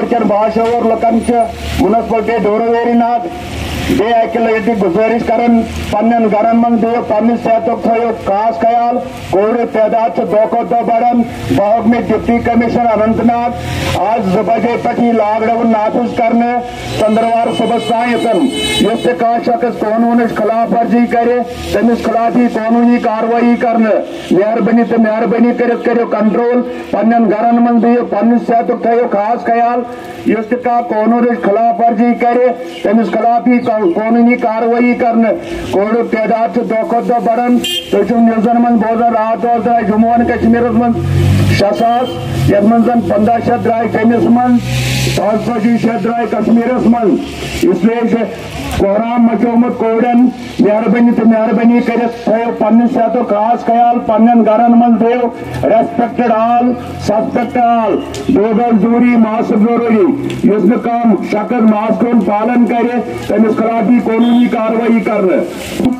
भाषेवरच्या भाषेवर लोकांच्या वनस्पती ढोरवेरी नाद बे अकि लटि गुजारिश कर पन्न गरन मन दियो पन्न खास ख्याल कोविड तादाद दह खो दह बढ़ान बह में डिप्टी कमिश्नर अनंतनाग, आज बजे पे लॉकडाउन नाफज कर चंद्रवार सुबह तान, इस कह शख्स कानून खिलाफ वर्जी कर तमिस खिलाफ ही कानूनी कार्रवाई कर मेहरबानी तो मेहरबानी कर कंट्रोल पन्न गरन मन दियो पन्न थो खास ख्याल इस कानून खिलाफ वर्जी कर तमिस खिलाफ ही कानूनी कार्रवाई कर कोविड तादाद दह खो दह बढ़ान तुम न्यूजन मन बोजान रात रोज द्राय जम्मू एंड कश्मीर मन शे सास ये मन पंद्रह शत द्राय कमिस मन सतजी शत द्राय कश्मीर मन इसलिए कोहराम, मचोमुत कोविडन मेहरबानी तो मेहरबानी कर पन्न सेहत खास ख्याल, पन्न गरन मन दो रेस्पेक्टेड आल सस्पेक्टेड आल दो गज दूरी, मास्क ज़रूरी। इस कम शख्स मास्क पालन करे? तमिस खिलाफ कानूनी कार्रवाई कर